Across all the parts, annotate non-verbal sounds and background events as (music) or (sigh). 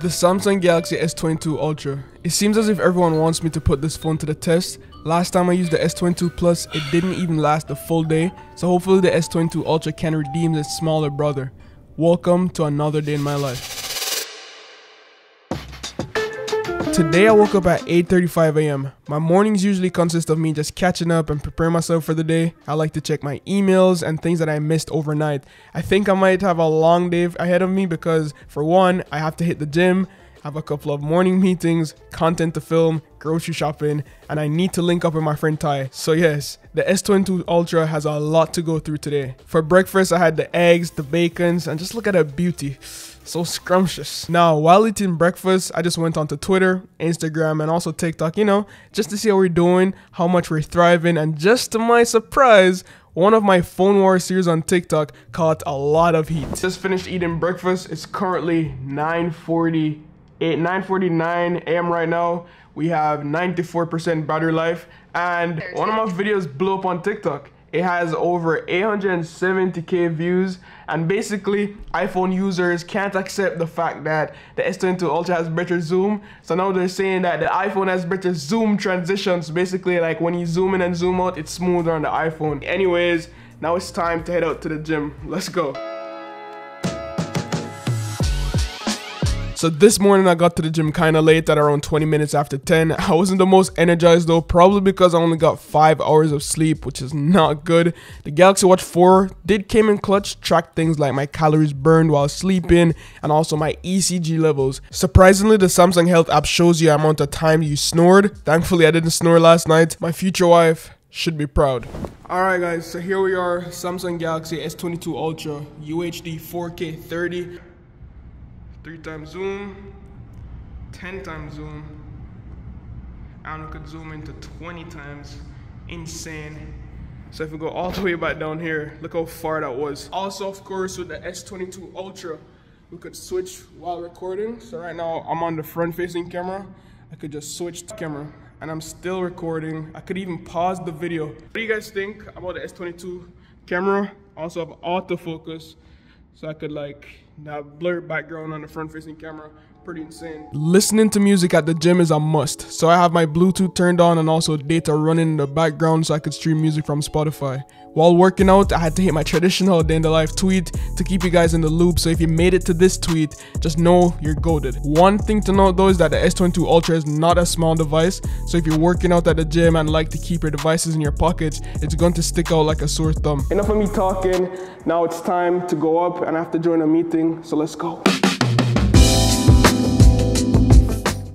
The Samsung Galaxy S22 Ultra. It seems as if everyone wants me to put this phone to the test. Last time I used the S22 Plus, it didn't even last a full day, so hopefully the S22 Ultra can redeem its smaller brother. Welcome to another day in my life. Today I woke up at 8:35 a.m. My mornings usually consist of me just catching up and preparing myself for the day. I like to check my emails and things that I missed overnight. I think I might have a long day ahead of me because for one, I have to hit the gym, have a couple of morning meetings, content to film, grocery shopping, and I need to link up with my friend Ty. So yes, the S22 Ultra has a lot to go through today. For breakfast, I had the eggs, the bacons, and just look at that beauty (sighs) so scrumptious. Now, while eating breakfast, I just went onto Twitter, Instagram, and also TikTok, you know, just to see how we're doing, how much we're thriving, and just to my surprise, one of my phone war series on TikTok caught a lot of heat. Just finished eating breakfast. It's currently 9:48, 9:49 a.m. right now. We have 94% battery life, and one of my videos blew up on TikTok. It has over 870k views and basically iPhone users can't accept the fact that the S22 Ultra has better zoom. So now they're saying that the iPhone has better zoom transitions. Basically like when you zoom in and zoom out, it's smoother on the iPhone. Anyways, now it's time to head out to the gym. Let's go. So this morning I got to the gym kind of late at around 20 minutes after 10. I wasn't the most energized though, probably because I only got 5 hours of sleep, which is not good. The Galaxy Watch 4 did came in clutch, tracked things like my calories burned while sleeping and also my ECG levels. Surprisingly, the Samsung Health app shows you amount of time you snored. Thankfully, I didn't snore last night. My future wife should be proud. Alright guys, so here we are, Samsung Galaxy S22 Ultra UHD 4K 30 three times zoom, 10 times zoom, we could zoom into 20 times. Insane. So if we go all the way back down here, look how far that was. Also, of course, with the S22 Ultra, we could switch while recording. So right now, I'm on the front-facing camera. I could just switch the camera, and I'm still recording. I could even pause the video. What do you guys think about the S22 camera? Also have autofocus, so I could like that blurred background on the front facing camera pretty insane. Listening to music at the gym is a must. So I have my Bluetooth turned on and also data running in the background so I could stream music from Spotify. While working out, I had to hit my traditional day in the life tweet to keep you guys in the loop. So if you made it to this tweet, just know you're goaded. One thing to note though is that the S22 Ultra is not a small device. So if you're working out at the gym and like to keep your devices in your pockets, it's going to stick out like a sore thumb. Enough of me talking. Now it's time to go up and I have to join a meeting. So let's go.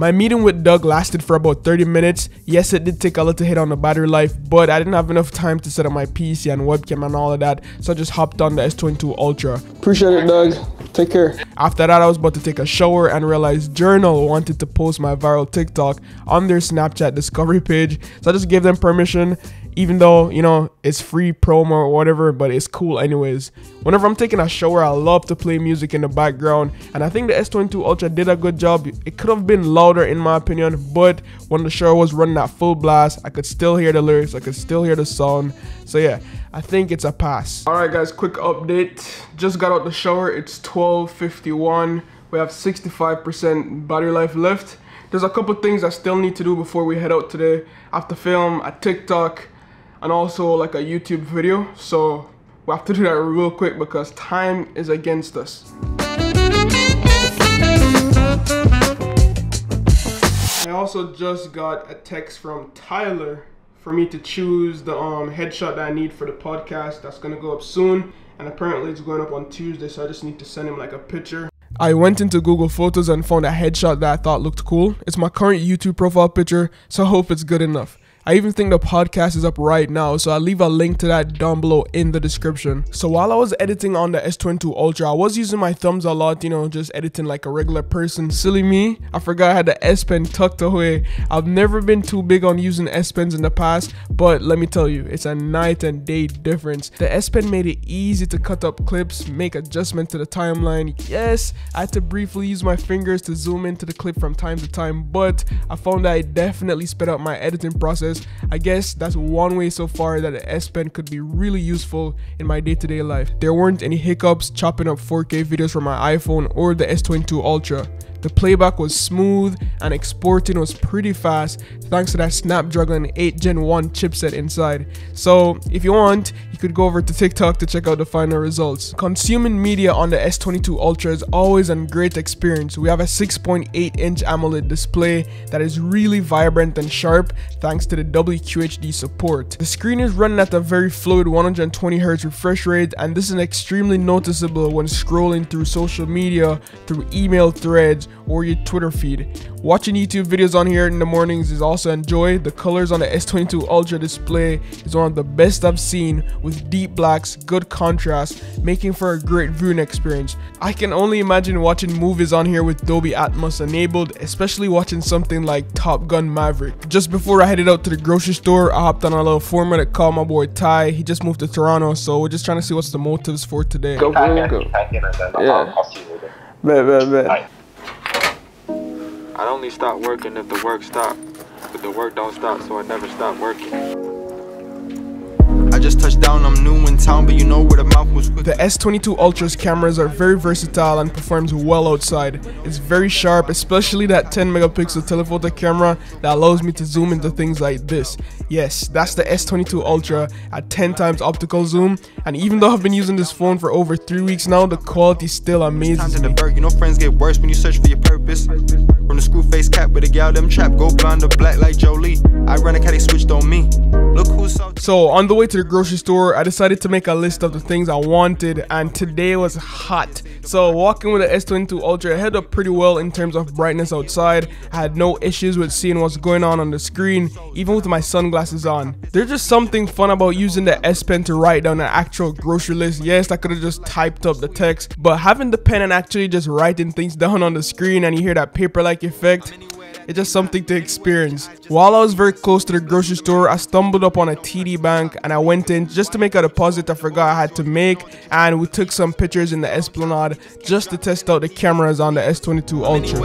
My meeting with Doug lasted for about 30 minutes. Yes, it did take a little hit on the battery life, but I didn't have enough time to set up my PC and webcam and all of that, so I just hopped on the S22 Ultra. Appreciate it, Doug. Take care. After that, I was about to take a shower and realized Journal wanted to post my viral TikTok on their Snapchat discovery page, so I just gave them permission even though you know it's free promo or whatever but it's cool anyways. Whenever i'm taking a shower i love to play music in the background and i think the s22 ultra did a good job. It could have been louder in my opinion but when the shower was running at full blast i could still hear the lyrics i could still hear the sound. So yeah i think it's a pass. All right guys quick update. Just got out the shower. It's 12:51. we have 65% battery life left. There's a couple things I still need to do before we head out today. I have to film a TikTok and also like a YouTube video. So we have to do that real quick because time is against us. I also just got a text from Tyler for me to choose the um, headshot that I need for the podcast that's gonna go up soon. And apparently it's going up on Tuesday, so I just need to send him like a picture. I went into Google Photos and found a headshot that I thought looked cool. It's my current YouTube profile picture, so I hope it's good enough. I even think the podcast is up right now, so I'll leave a link to that down below in the description. So while I was editing on the S22 Ultra, I was using my thumbs a lot, you know, just editing like a regular person. Silly me, I forgot I had the S Pen tucked away. I've never been too big on using S Pens in the past, but let me tell you, it's a night and day difference. The S Pen made it easy to cut up clips, make adjustment to the timeline. Yes, I had to briefly use my fingers to zoom into the clip from time to time, but I found that it definitely sped up my editing process I guess that's one way so far that the S Pen could be really useful in my day-to-day -day life. There weren't any hiccups chopping up 4K videos from my iPhone or the S22 Ultra. The playback was smooth and exporting was pretty fast thanks to that Snapdragon 8 Gen 1 chipset inside. So if you want, you could go over to TikTok to check out the final results. Consuming media on the S22 Ultra is always a great experience. We have a 6.8 inch AMOLED display that is really vibrant and sharp thanks to the WQHD support. The screen is running at a very fluid 120Hz refresh rate and this is extremely noticeable when scrolling through social media, through email threads, or your Twitter feed. Watching YouTube videos on here in the mornings is also enjoy. The colors on the S22 Ultra display is one of the best I've seen with deep blacks, good contrast, making for a great viewing experience. I can only imagine watching movies on here with Dolby Atmos enabled, especially watching something like Top Gun Maverick. Just before I headed out to the grocery store, I hopped on a little four minute call my boy Ty. He just moved to Toronto, so we're just trying to see what's the motives for today. Go, go, go. Yeah. Bet, bet, bet. I'd only stop working if the work stopped. But the work don't stop, so I never stop working I just touched down, I'm new in town, but you know where the mouth was quick. The S22 Ultra's cameras are very versatile and performs well outside. It's very sharp, especially that 10 megapixel telephoto camera that allows me to zoom into things like this. Yes, that's the S22 Ultra at 10 times optical zoom, and even though I've been using this phone for over 3 weeks now, the quality still amazes me. You know friends get worse when you search for your purpose. The screw face cap with a gal them trap, go blonde or black like Jolie. I Ironic how they switched on me. Look who's so on the way to the grocery store, I decided to make a list of the things I wanted, and today was hot. So walking with the S22 Ultra held up pretty well in terms of brightness outside. I had no issues with seeing what's going on on the screen, even with my sunglasses on. There's just something fun about using the S Pen to write down an actual grocery list. Yes, I could have just typed up the text, but having the pen and actually just writing things (laughs) down on the screen and you hear that paper-like effect, it's just something to experience. While I was very close to the grocery store, I stumbled up on a TD Bank and I went in just to make a deposit I forgot I had to make and we took some pictures in the Esplanade just to test out the cameras on the S22 Ultra.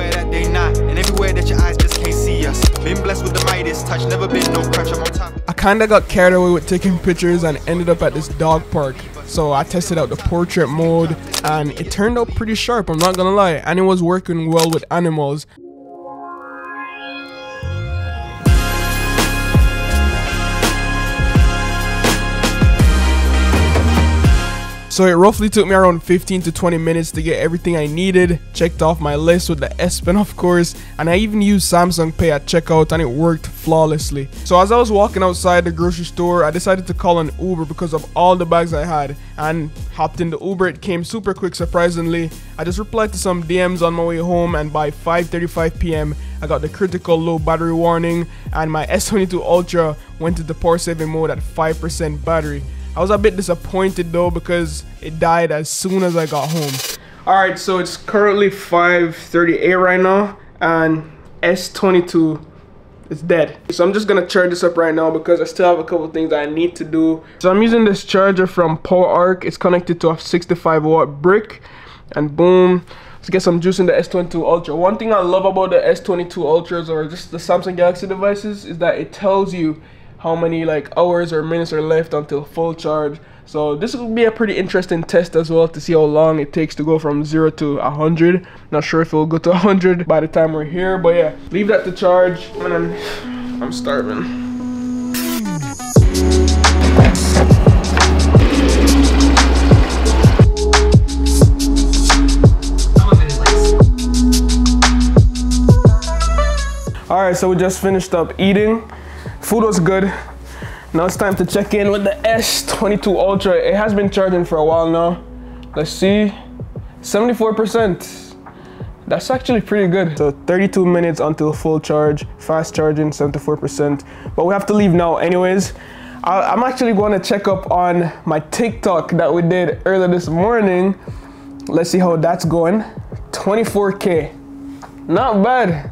I kinda got carried away with taking pictures and ended up at this dog park. So I tested out the portrait mode and it turned out pretty sharp, I'm not gonna lie, and it was working well with animals. So it roughly took me around 15 to 20 minutes to get everything I needed, checked off my list with the S Pen of course, and I even used Samsung Pay at checkout and it worked flawlessly. So as I was walking outside the grocery store, I decided to call an Uber because of all the bags I had and hopped in the Uber. It came super quick surprisingly. I just replied to some DMs on my way home and by 5.35 p.m. I got the critical low battery warning and my S22 Ultra went into the power saving mode at 5% battery. I was a bit disappointed though because it died as soon as I got home. Alright, so it's currently 5.38 right now and S22 is dead. So I'm just gonna charge this up right now because I still have a couple things I need to do. So I'm using this charger from PowerArc. It's connected to a 65 watt brick and boom. Let's get some juice in the S22 Ultra. One thing I love about the S22 Ultras or just the Samsung Galaxy devices is that it tells you how many like hours or minutes are left until full charge. So this will be a pretty interesting test as well to see how long it takes to go from 0 to 100. Not sure if it will go to 100 by the time we're here, but yeah, leave that to charge. I'm starving. Alright, so we just finished up eating. Food was good. Now it's time to check in with the S22 Ultra. It has been charging for a while now. Let's see, 74%. That's actually pretty good. So 32 minutes until full charge, fast charging, 74%. But we have to leave now anyways. I'm actually going to check up on my TikTok that we did earlier this morning. Let's see how that's going. 24K, not bad.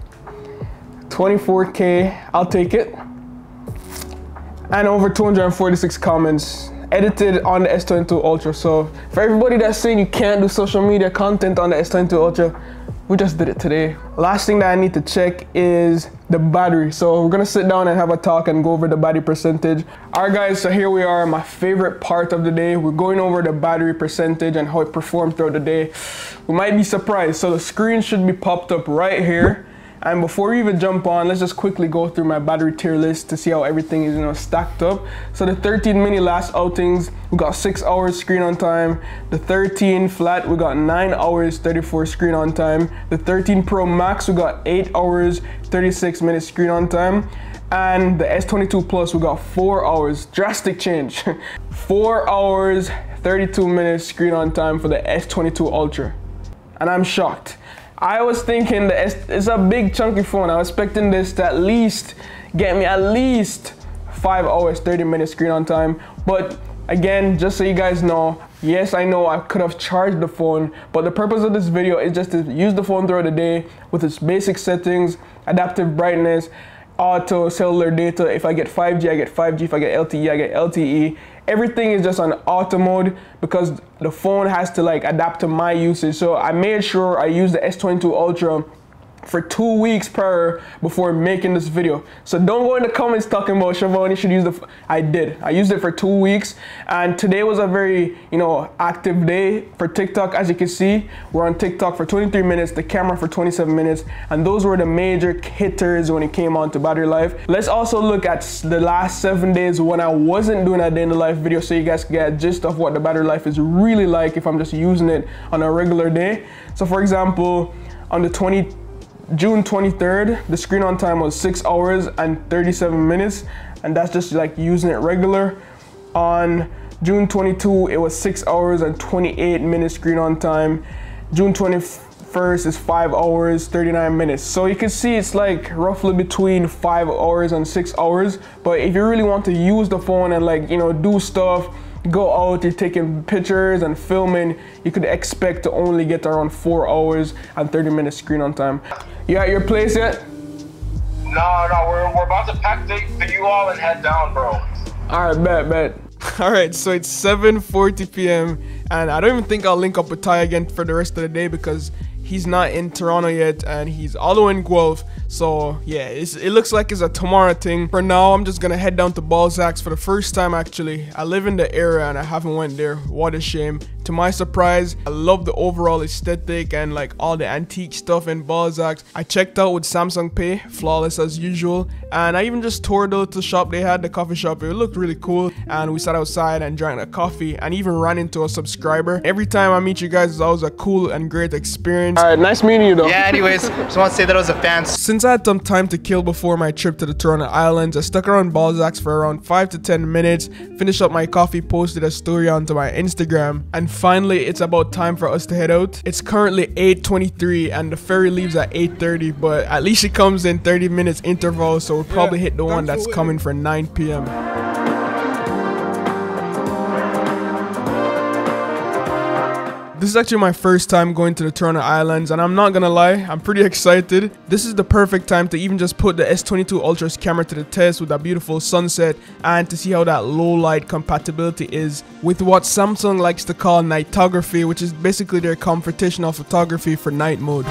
24K, I'll take it and over 246 comments edited on the S22 Ultra. So for everybody that's saying you can't do social media content on the S22 Ultra, we just did it today. Last thing that I need to check is the battery. So we're gonna sit down and have a talk and go over the battery percentage. All right guys, so here we are, my favorite part of the day. We're going over the battery percentage and how it performed throughout the day. We might be surprised. So the screen should be popped up right here. And before we even jump on, let's just quickly go through my battery tier list to see how everything is you know stacked up. So the 13 mini last outings, we got six hours screen on time. The 13 flat, we got nine hours 34 screen on time. The 13 Pro Max, we got eight hours 36 minutes screen on time. And the S22 Plus, we got four hours, drastic change. (laughs) four hours 32 minutes screen on time for the S22 Ultra. And I'm shocked. I was thinking that it's, a big chunky phone. I was expecting this to at least get me at least five hours, 30 minutes screen on time. But again, just so you guys know, yes, I know I could have charged the phone, but the purpose of this video is just to use the phone throughout the day with its basic settings, adaptive brightness, auto cellular data. If I get 5G, I get 5G. If I get LTE, I get LTE everything is just on auto mode because the phone has to like adapt to my usage. So I made sure I use the S22 Ultra for two weeks prior before making this video. So don't go in the comments talking about Shevon, you should use the, I did. I used it for two weeks and today was a very, you know, active day for TikTok. As you can see, we're on TikTok for 23 minutes, the camera for 27 minutes, and those were the major hitters when it came on to battery life. Let's also look at the last seven days when I wasn't doing a day in the life video so you guys can get gist of what the battery life is really like if I'm just using it on a regular day. So for example, on the 20, June 23rd, the screen on time was 6 hours and 37 minutes, and that's just like using it regular. On June 22, it was 6 hours and 28 minutes screen on time. June 21st is 5 hours, 39 minutes. So you can see it's like roughly between 5 hours and 6 hours. But if you really want to use the phone and like, you know, do stuff, go out, you're taking pictures and filming, you could expect to only get around four hours and 30 minutes screen on time. You at your place yet? No, no, we're, we're about to pack the, the U-Haul and head down, bro. All right, bet, bet. (laughs) All right, so it's 7.40 p.m. and I don't even think I'll link up with Ty again for the rest of the day because he's not in Toronto yet and he's all the way in Guelph. So yeah, it looks like it's a tomorrow thing. For now, I'm just gonna head down to Balzacs for the first time actually. I live in the area and I haven't went there. What a shame. To my surprise, I love the overall aesthetic and like all the antique stuff in Balzacs. I checked out with Samsung Pay, flawless as usual. And I even just toured the little shop they had, the coffee shop. It looked really cool. And we sat outside and drank a coffee and even ran into a subscriber. Every time I meet you guys, it's always a cool and great experience. All right, nice meeting you though. Yeah, anyways, (laughs) just want to say that I was a fan. Since I had some time to kill before my trip to the Toronto Islands, I stuck around Balzacs for around 5 to 10 minutes, finished up my coffee, posted a story onto my Instagram, and finally, it's about time for us to head out. It's currently 8.23 and the ferry leaves at 8.30, but at least it comes in 30 minutes interval, so we'll probably hit the one that's coming for 9 p.m. This is actually my first time going to the Toronto Islands and I'm not gonna lie, I'm pretty excited. This is the perfect time to even just put the S22 Ultra's camera to the test with that beautiful sunset and to see how that low light compatibility is with what Samsung likes to call nightography which is basically their computational photography for night mode.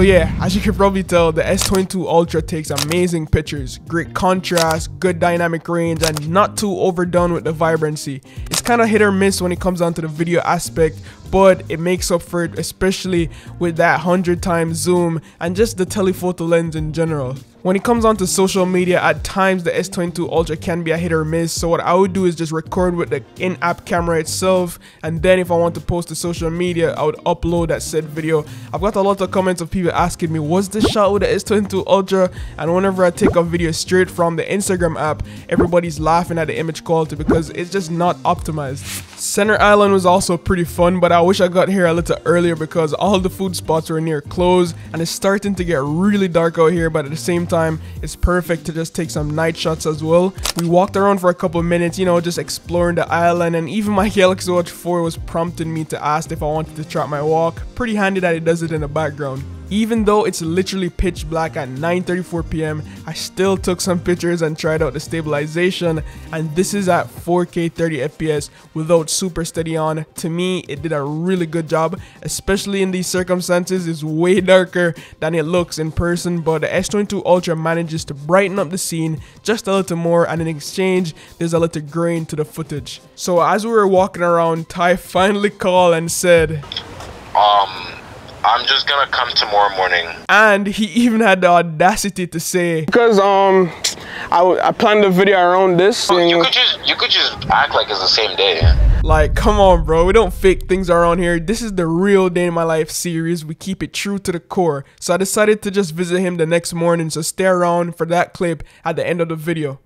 So yeah, as you can probably tell, the S22 Ultra takes amazing pictures, great contrast, good dynamic range, and not too overdone with the vibrancy. It's kind of hit or miss when it comes down to the video aspect, but it makes up for it especially with that 100 times zoom and just the telephoto lens in general. When it comes on to social media, at times the S22 Ultra can be a hit or miss, so what I would do is just record with the in-app camera itself, and then if I want to post to social media, I would upload that said video. I've got a lot of comments of people asking me, was this shot with the S22 Ultra? And whenever I take a video straight from the Instagram app, everybody's laughing at the image quality because it's just not optimized. Center Island was also pretty fun, but I wish I got here a little earlier because all the food spots were near closed, and it's starting to get really dark out here, but at the same time, it's perfect to just take some night shots as well. We walked around for a couple minutes, you know, just exploring the island and even my Galaxy Watch 4 was prompting me to ask if I wanted to track my walk. Pretty handy that it does it in the background. Even though it's literally pitch black at 9:34 p.m., I still took some pictures and tried out the stabilization and this is at 4K 30 FPS without super steady on. To me, it did a really good job, especially in these circumstances. It's way darker than it looks in person, but the S22 Ultra manages to brighten up the scene just a little more and in exchange, there's a little grain to the footage. So as we were walking around, Ty finally called and said, Um, I'm just gonna come tomorrow morning. and he even had the audacity to say because um I, I planned the video around this You could just you could just act like it's the same day. like come on bro. We don't fake things around here. This is the real day in my life series. We keep it true to the core. So i decided to just visit him the next morning. So stay around for that clip at the end of the video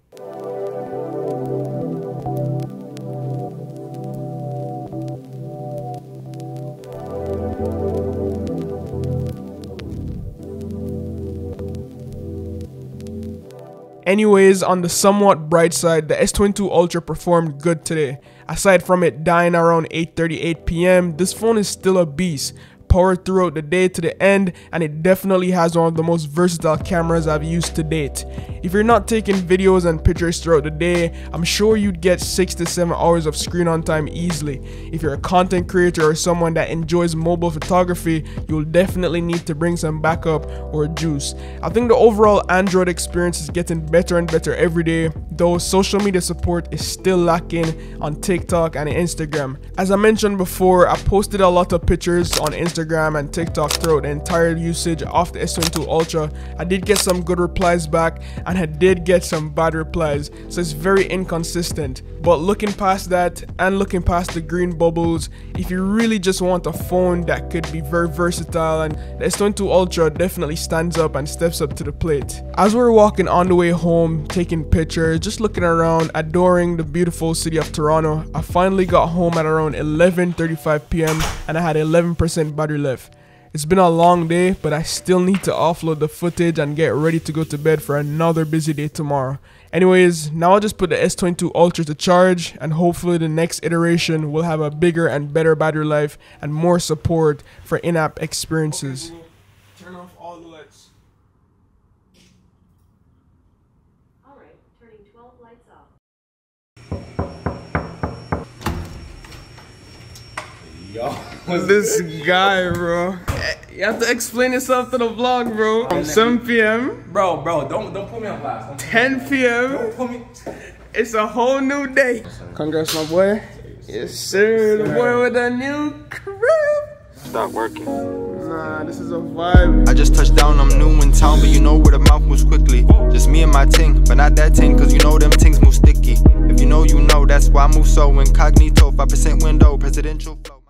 Anyways, on the somewhat bright side, the S22 Ultra performed good today. Aside from it dying around 8:38 p.m., this phone is still a beast. Powered throughout the day to the end, and it definitely has one of the most versatile cameras I've used to date. If you're not taking videos and pictures throughout the day, I'm sure you'd get 6 to 7 hours of screen on time easily. If you're a content creator or someone that enjoys mobile photography, you'll definitely need to bring some backup or juice. I think the overall Android experience is getting better and better every day, though social media support is still lacking on TikTok and Instagram. As I mentioned before, I posted a lot of pictures on Instagram and TikTok throughout the entire usage of the S22 Ultra. I did get some good replies back and I did get some bad replies, so it's very inconsistent. But looking past that and looking past the green bubbles, if you really just want a phone that could be very versatile and the S22 Ultra definitely stands up and steps up to the plate. As we we're walking on the way home, taking pictures, just looking around, adoring the beautiful city of Toronto, I finally got home at around 11:35 p.m. and I had 11% battery left. It's been a long day, but I still need to offload the footage and get ready to go to bed for another busy day tomorrow. Anyways, now I'll just put the S22 Ultra to charge and hopefully the next iteration will have a bigger and better battery life and more support for in-app experiences. (laughs) This guy, bro. You have to explain yourself to the vlog, bro. From 7 p.m., Bro, bro, don't don't put me on blast. Don't 10 p.m., don't put me. it's a whole new day. Congrats, my boy. Yes, sir. The boy with a new crib. Stop working. Nah, this is a vibe. I just touched down, I'm new in town, but you know where the mouth moves quickly. Just me and my ting, but not that ting, cause you know them tings move sticky. If you know, you know, that's why I move so incognito. 5% window, presidential flow.